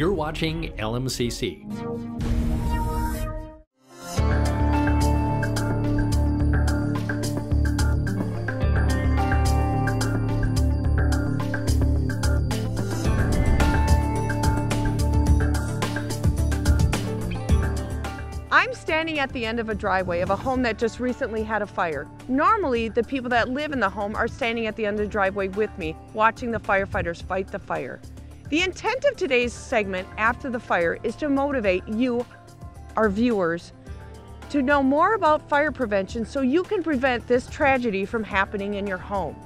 You're watching LMCC. I'm standing at the end of a driveway of a home that just recently had a fire. Normally, the people that live in the home are standing at the end of the driveway with me, watching the firefighters fight the fire. The intent of today's segment, After the Fire, is to motivate you, our viewers, to know more about fire prevention so you can prevent this tragedy from happening in your home.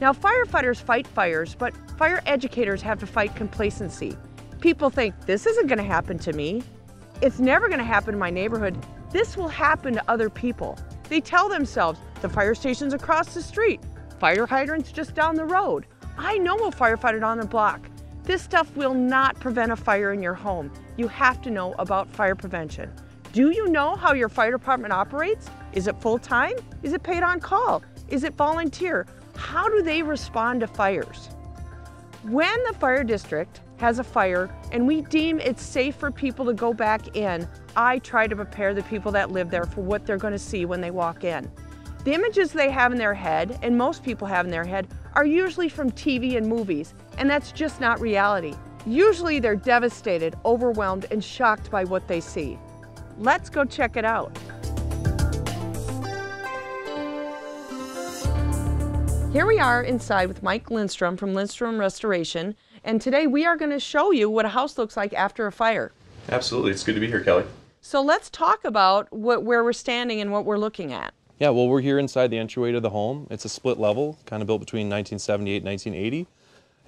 Now, firefighters fight fires, but fire educators have to fight complacency. People think, this isn't going to happen to me. It's never going to happen in my neighborhood. This will happen to other people. They tell themselves, the fire station's across the street, fire hydrant's just down the road. I know a firefighter on the block. This stuff will not prevent a fire in your home. You have to know about fire prevention. Do you know how your fire department operates? Is it full time? Is it paid on call? Is it volunteer? How do they respond to fires? When the fire district has a fire and we deem it's safe for people to go back in, I try to prepare the people that live there for what they're going to see when they walk in. The images they have in their head, and most people have in their head, are usually from TV and movies, and that's just not reality. Usually they're devastated, overwhelmed, and shocked by what they see. Let's go check it out. Here we are inside with Mike Lindstrom from Lindstrom Restoration, and today we are going to show you what a house looks like after a fire. Absolutely. It's good to be here, Kelly. So let's talk about what, where we're standing and what we're looking at. Yeah, well, we're here inside the entryway to the home. It's a split level, kind of built between 1978 and 1980.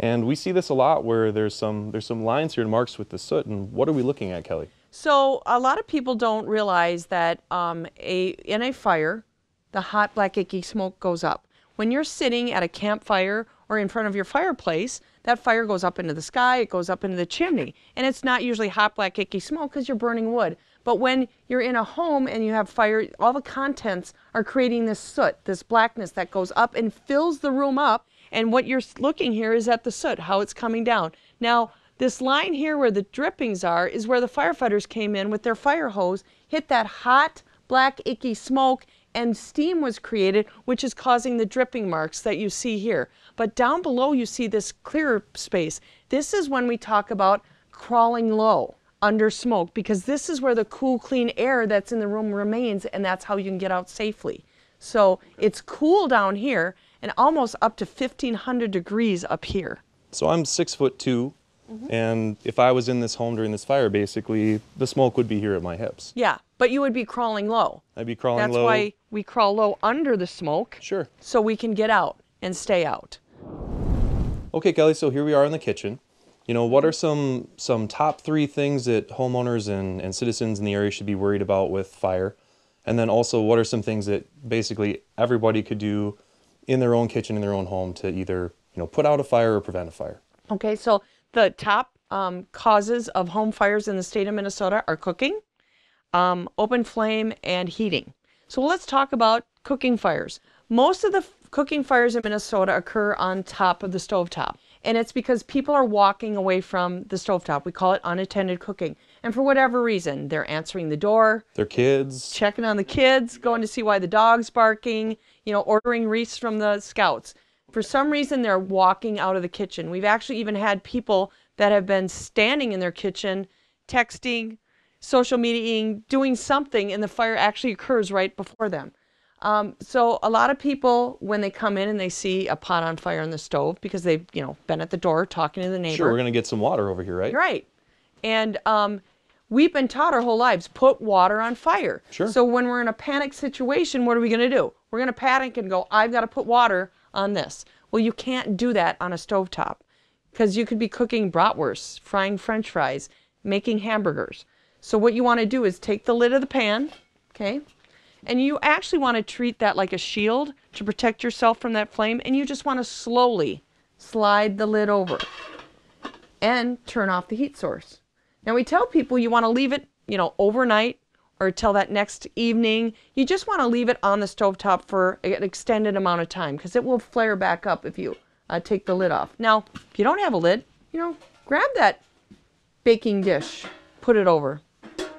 And we see this a lot where there's some there's some lines here and marks with the soot. And what are we looking at, Kelly? So a lot of people don't realize that um, a in a fire, the hot black icky smoke goes up. When you're sitting at a campfire or in front of your fireplace, that fire goes up into the sky, it goes up into the chimney. And it's not usually hot black icky smoke because you're burning wood. But when you're in a home and you have fire, all the contents are creating this soot, this blackness that goes up and fills the room up. And what you're looking here is at the soot, how it's coming down. Now, this line here where the drippings are is where the firefighters came in with their fire hose, hit that hot, black, icky smoke, and steam was created, which is causing the dripping marks that you see here. But down below, you see this clearer space. This is when we talk about crawling low under smoke because this is where the cool, clean air that's in the room remains, and that's how you can get out safely. So it's cool down here and almost up to 1500 degrees up here. So I'm six foot 2 mm -hmm. and if I was in this home during this fire, basically the smoke would be here at my hips. Yeah, but you would be crawling low. I'd be crawling that's low. That's why we crawl low under the smoke. Sure. So we can get out and stay out. Okay, Kelly, so here we are in the kitchen. You know, what are some some top three things that homeowners and, and citizens in the area should be worried about with fire? And then also, what are some things that basically everybody could do in their own kitchen, in their own home to either, you know, put out a fire or prevent a fire? Okay, so the top um, causes of home fires in the state of Minnesota are cooking, um, open flame, and heating. So let's talk about cooking fires. Most of the cooking fires in Minnesota occur on top of the stovetop. And it's because people are walking away from the stovetop. We call it unattended cooking. And for whatever reason, they're answering the door. Their kids. Checking on the kids, going to see why the dog's barking, you know, ordering wreaths from the scouts. For some reason, they're walking out of the kitchen. We've actually even had people that have been standing in their kitchen, texting, social mediaing, doing something, and the fire actually occurs right before them. Um, so a lot of people, when they come in and they see a pot on fire on the stove, because they've you know been at the door talking to the neighbor. Sure, we're gonna get some water over here, right? Right, and um, we've been taught our whole lives put water on fire. Sure. So when we're in a panic situation, what are we gonna do? We're gonna panic and go, I've got to put water on this. Well, you can't do that on a stovetop, because you could be cooking bratwurst, frying French fries, making hamburgers. So what you want to do is take the lid of the pan, okay, and you actually want to treat that like a shield to protect yourself from that flame. And you just want to slowly slide the lid over and turn off the heat source. Now we tell people you want to leave it, you know, overnight or till that next evening. You just want to leave it on the stovetop for an extended amount of time because it will flare back up if you uh, take the lid off. Now, if you don't have a lid, you know, grab that baking dish, put it over.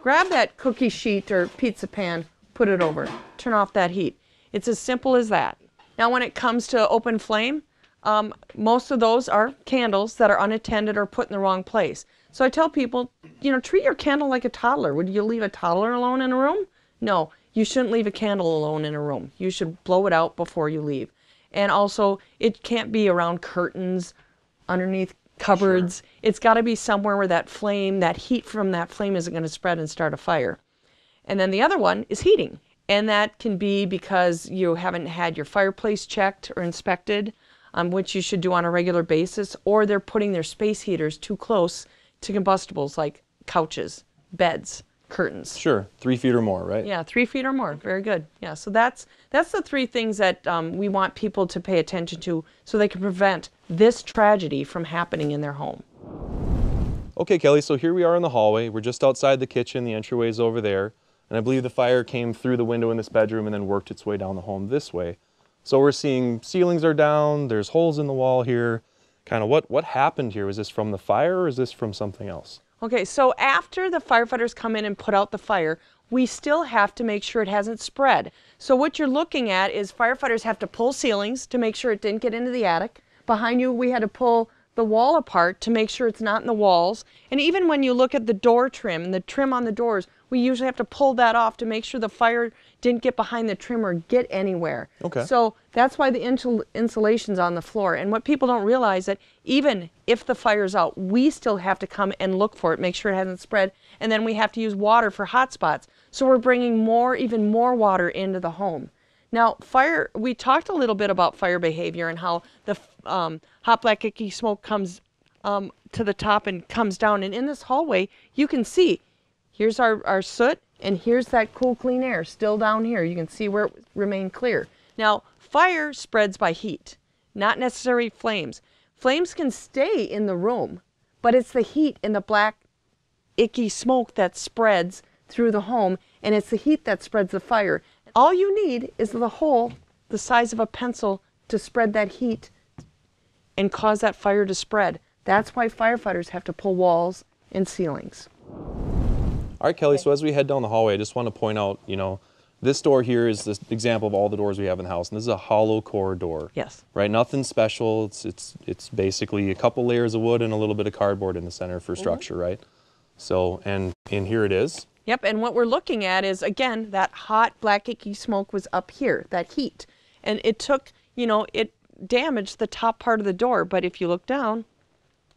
Grab that cookie sheet or pizza pan, put it over. Turn off that heat. It's as simple as that. Now, when it comes to open flame, um, most of those are candles that are unattended or put in the wrong place. So I tell people, you know, treat your candle like a toddler. Would you leave a toddler alone in a room? No, you shouldn't leave a candle alone in a room. You should blow it out before you leave. And also, it can't be around curtains, underneath cupboards. Sure. It's got to be somewhere where that flame, that heat from that flame isn't going to spread and start a fire. And then the other one is heating. And that can be because you haven't had your fireplace checked or inspected, um, which you should do on a regular basis, or they're putting their space heaters too close to combustibles like couches, beds, curtains. Sure, three feet or more, right? Yeah, three feet or more. Very good. Yeah, so that's that's the three things that um, we want people to pay attention to, so they can prevent this tragedy from happening in their home. Okay, Kelly. So here we are in the hallway. We're just outside the kitchen. The entryway is over there. And I believe the fire came through the window in this bedroom and then worked its way down the home this way. So we're seeing ceilings are down, there's holes in the wall here. Kind of what, what happened here? Was this from the fire or is this from something else? Okay, so after the firefighters come in and put out the fire, we still have to make sure it hasn't spread. So what you're looking at is firefighters have to pull ceilings to make sure it didn't get into the attic. Behind you, we had to pull the wall apart to make sure it's not in the walls. And even when you look at the door trim the trim on the doors, we usually have to pull that off to make sure the fire didn't get behind the trim or get anywhere. Okay. So that's why the insul insulation's on the floor. And what people don't realize that even if the fire's out, we still have to come and look for it, make sure it hasn't spread, and then we have to use water for hot spots. So we're bringing more, even more water into the home. Now, fire, we talked a little bit about fire behavior and how the um, hot black icky smoke comes um, to the top and comes down. And in this hallway, you can see Here's our, our soot, and here's that cool, clean air still down here. You can see where it remained clear. Now, fire spreads by heat, not necessarily flames. Flames can stay in the room, but it's the heat and the black, icky smoke that spreads through the home, and it's the heat that spreads the fire. All you need is the hole the size of a pencil to spread that heat and cause that fire to spread. That's why firefighters have to pull walls and ceilings. All right, Kelly, so as we head down the hallway, I just want to point out, you know, this door here is the example of all the doors we have in the house, and this is a hollow core door. Yes. Right, nothing special. It's it's it's basically a couple layers of wood and a little bit of cardboard in the center for mm-hmm. structure, mm -hmm. right? So, and and here it is. Yep, and what we're looking at is again that hot black icky smoke was up here, that heat, and it took, you know, it damaged the top part of the door. But if you look down,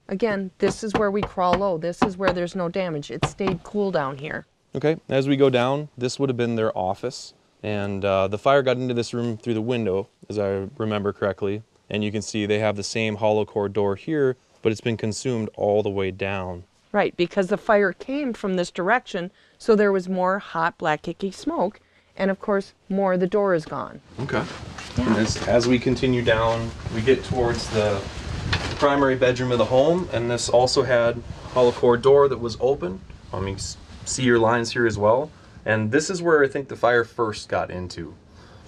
Again, this is where we crawl low. This is where there's no damage. It stayed cool down here. Okay, as we go down, this would have been their office. And uh, the fire got into this room through the window, as I remember correctly. And you can see they have the same hollow core door here, but it's been consumed all the way down. Right, because the fire came from this direction, so there was more hot, black, icky smoke. And of course, more of the door is gone. Okay. Yeah. As, as we continue down, we get towards the primary bedroom of the home, and this also had hollow core door that was open. I mean, see your lines here as well. And this is where I think the fire first got into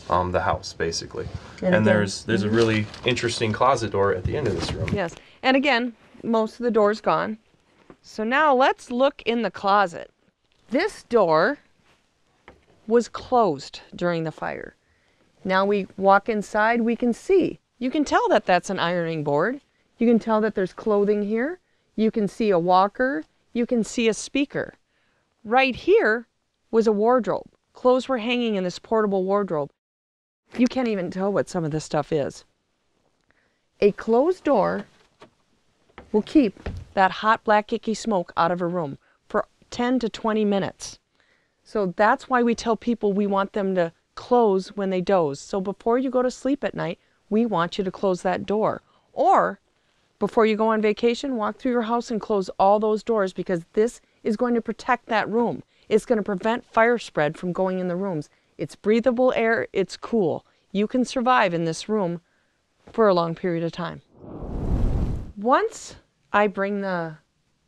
um, the house, basically. And, and there's there's a mm-hmm. really interesting closet door at the end of this room. Yes, and again, most of the doors gone. So now let's look in the closet. This door was closed during the fire. Now we walk inside, we can see. You can tell that that's an ironing board. You can tell that there's clothing here. You can see a walker. You can see a speaker. Right here was a wardrobe. Clothes were hanging in this portable wardrobe. You can't even tell what some of this stuff is. A closed door will keep that hot black icky smoke out of a room for 10 to 20 minutes. So that's why we tell people we want them to close when they doze. So before you go to sleep at night, we want you to close that door. Or before you go on vacation, walk through your house and close all those doors because this is going to protect that room. It's going to prevent fire spread from going in the rooms. It's breathable air, it's cool. You can survive in this room for a long period of time. Once I bring the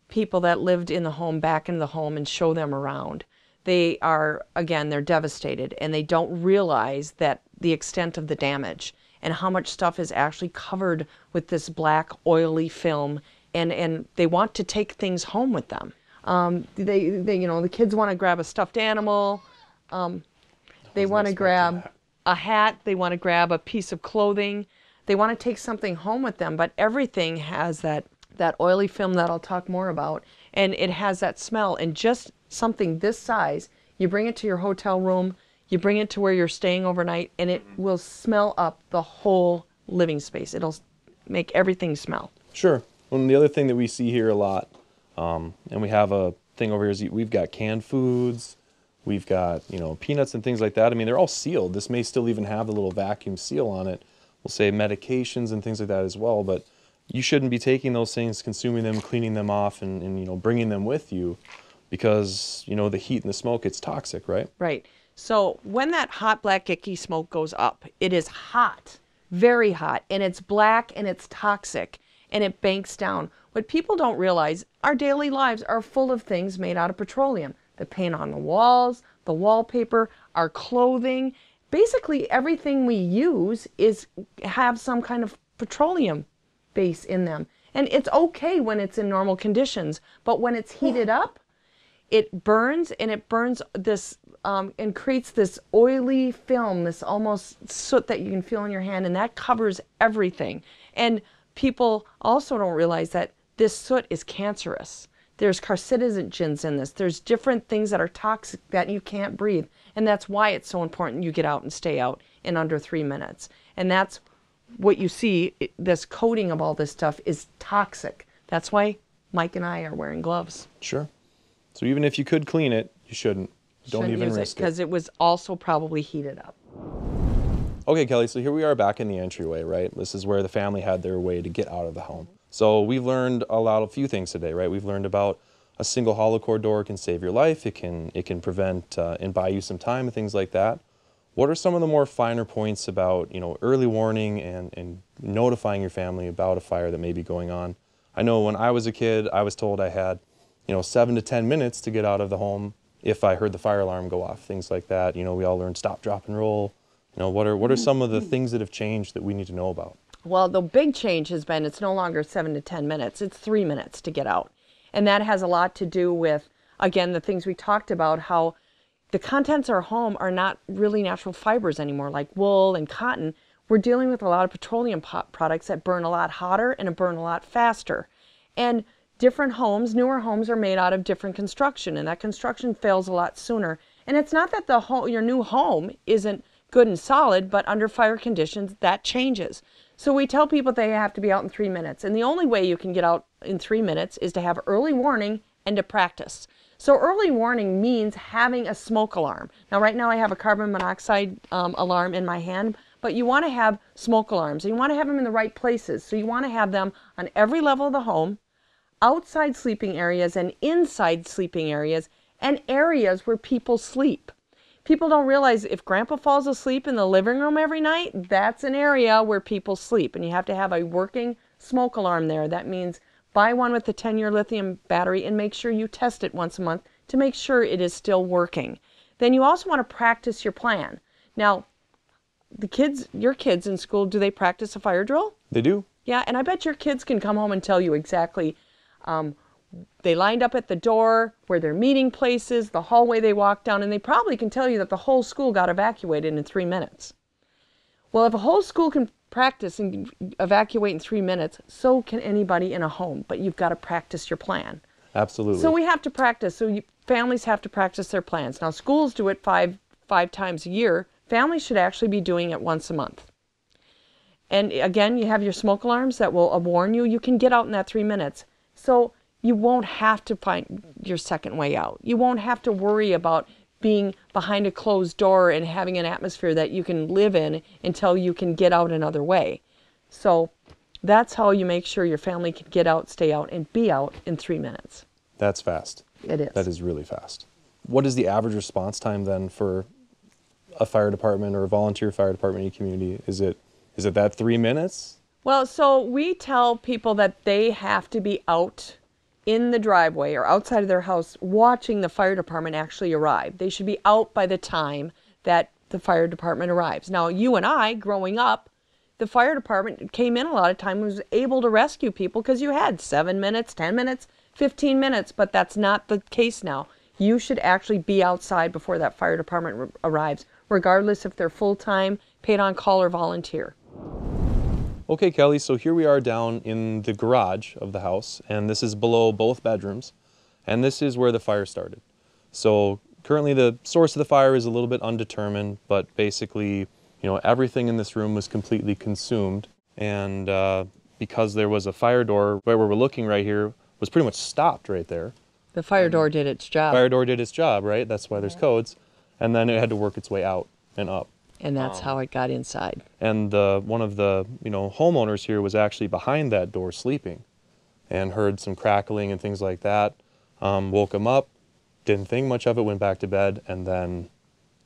people that lived in the home back into the home and show them around, they are, again, they're devastated and they don't realize that the extent of the damage and how much stuff is actually covered with this black oily film and and they want to take things home with them. Um, they, they you know the kids want to grab a stuffed animal. Um, they want to grab a hat. They want to grab a piece of clothing. They want to take something home with them. But everything has that that oily film that I'll talk more about, and it has that smell. And just something this size, you bring it to your hotel room. You bring it to where you're staying overnight, and it will smell up the whole living space. It'll make everything smell. Sure. Well, and the other thing that we see here a lot, um, and we have a thing over here is we've got canned foods, we've got you know peanuts and things like that. I mean, they're all sealed. This may still even have the little vacuum seal on it. We'll say medications and things like that as well. But you shouldn't be taking those things, consuming them, cleaning them off, and, and you know bringing them with you, because you know the heat and the smoke it's toxic, right? Right. So when that hot black icky smoke goes up, it is hot, very hot, and it's black and it's toxic and it banks down. What people don't realize, our daily lives are full of things made out of petroleum. The paint on the walls, the wallpaper, our clothing, basically everything we use is have some kind of petroleum base in them. And it's okay when it's in normal conditions, but when it's heated up, it burns and it burns this um, and creates this oily film, this almost soot that you can feel in your hand, and that covers everything. And people also don't realize that this soot is cancerous. There's carcinogens in this. There's different things that are toxic that you can't breathe. And that's why it's so important you get out and stay out in under three minutes. And that's what you see this coating of all this stuff is toxic. That's why Mike and I are wearing gloves. Sure. So even if you could clean it, you shouldn't. Don't Shouldn't even use risk it. because it was also probably heated up. Okay, Kelly, so here we are back in the entryway, right? This is where the family had their way to get out of the home. So we've learned a lot of few things today, right? We've learned about a single hollow core door can save your life. It can it can prevent uh, and buy you some time and things like that. What are some of the more finer points about you know early warning and and notifying your family about a fire that may be going on? I know when I was a kid, I was told I had you know seven to ten minutes to get out of the home if I heard the fire alarm go off, things like that. You know, we all learned stop, drop, and roll. You know, what are what are some of the mm-hmm. things that have changed that we need to know about? Well, the big change has been it's no longer seven to 10 minutes, it's three minutes to get out. And that has a lot to do with, again, the things we talked about how the contents of our home are not really natural fibers anymore, like wool and cotton. We're dealing with a lot of petroleum products that burn a lot hotter and burn a lot faster. And different homes, newer homes, are made out of different construction, and that construction fails a lot sooner. And it's not that the your new home isn't good and solid, but under fire conditions, that changes. So we tell people they have to be out in three minutes. And the only way you can get out in three minutes is to have early warning and to practice. So early warning means having a smoke alarm. Now, right now I have a carbon monoxide um, alarm in my hand, but you want to have smoke alarms. And you want to have them in the right places. So you want to have them on every level of the home, outside sleeping areas and inside sleeping areas, and areas where people sleep. People don't realize if grandpa falls asleep in the living room every night, that's an area where people sleep. And you have to have a working smoke alarm there. That means buy one with the 10 year lithium battery and make sure you test it once a month to make sure it is still working. Then you also want to practice your plan. Now, the kids, your kids in school, do they practice a fire drill? They do. Yeah, and I bet your kids can come home and tell you exactly. Um, they lined up at the door where their meeting places, the hallway they walked down, and they probably can tell you that the whole school got evacuated in three minutes. Well, if a whole school can practice and evacuate in three minutes, so can anybody in a home. But you've got to practice your plan. Absolutely. So we have to practice. So you, families have to practice their plans. Now schools do it five five times a year. Families should actually be doing it once a month. And again, you have your smoke alarms that will warn you. You can get out in that three minutes. So you won't have to find your second way out. You won't have to worry about being behind a closed door and having an atmosphere that you can live in until you can get out another way. So that's how you make sure your family can get out, stay out, and be out in three minutes. That's fast. It is. That is really fast. What is the average response time then for a fire department or a volunteer fire department in your community? Is it is it that three minutes? Well, so we tell people that they have to be out in the driveway or outside of their house watching the fire department actually arrive. They should be out by the time that the fire department arrives. Now, you and I, growing up, the fire department came in a lot of time was able to rescue people because you had seven minutes, 10 minutes, 15 minutes, but that's not the case now. You should actually be outside before that fire department arrives, regardless if they're full time, paid on call, or volunteer. Okay, Kelly, so here we are down in the garage of the house, and this is below both bedrooms, and this is where the fire started. So currently the source of the fire is a little bit undetermined, but basically, you know, everything in this room was completely consumed, and uh, because there was a fire door right where we're looking right here, was pretty much stopped right there. The fire door did its job, Fire door did its job, right? That's why there's codes, and then it had to work its way out and up. And that's how it got inside. and the one of the you know homeowners here was actually behind that door sleeping and heard some crackling and things like that um, woke him up didn't think much of it went back to bed and then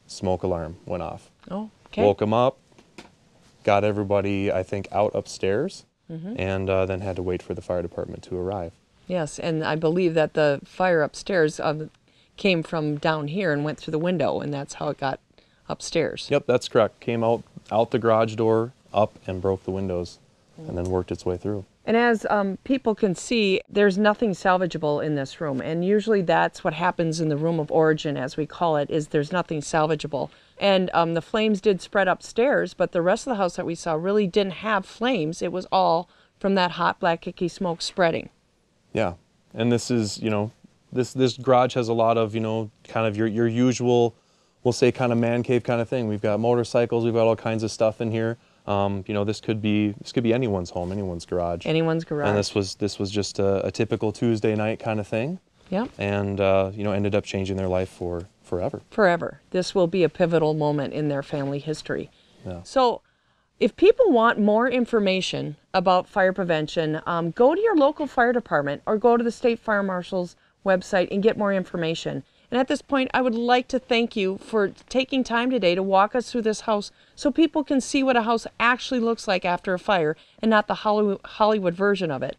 smoke alarm went off Oh, okay. woke him up got everybody i think out upstairs and uh, then had to wait for the fire department to arrive Yes, and I believe that the fire upstairs um, came from down here and went through the window, and that's how it got upstairs. yep that's correct came out out the garage door up and broke the windows and then worked its way through And as um, people can see, there's nothing salvageable in this room. And usually that's what happens in the room of origin, as we call it, is there's nothing salvageable. And um, the flames did spread upstairs, but the rest of the house that we saw really didn't have flames. It was all from that hot black icky smoke spreading. Yeah, and this is you know this this garage has a lot of you know kind of your your usual, we'll say kind of man cave kind of thing. We've got motorcycles, we've got all kinds of stuff in here. Um, you know this could be this could be anyone's home, anyone's garage. Anyone's garage. and this was this was just a, a typical Tuesday night kind of thing, Yep. and uh, you know ended up changing their life for forever. forever. This will be a pivotal moment in their family history. Yeah. So, if people want more information about fire prevention, um, go to your local fire department or go to the state fire marshal's website and get more information. And at this point, I would like to thank you for taking time today to walk us through this house so people can see what a house actually looks like after a fire and not the Hollywood, Hollywood version of it.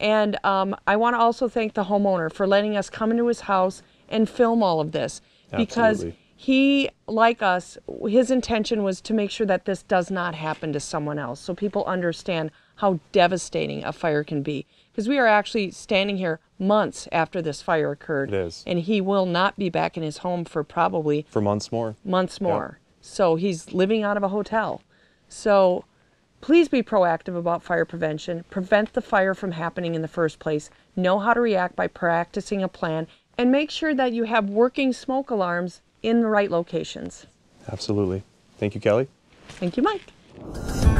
And um, I want to also thank the homeowner for letting us come into his house and film all of this because Absolutely. he, like us, his intention was to make sure that this does not happen to someone else so people understand how devastating a fire can be. Because we are actually standing here months after this fire occurred. It is. And he will not be back in his home for probably For months more. months more. So he's living out of a hotel. So please be proactive about fire prevention. Prevent the fire from happening in the first place. Know how to react by practicing a plan and make sure that you have working smoke alarms in the right locations. Absolutely. Thank you, Kelly. Thank you, Mike.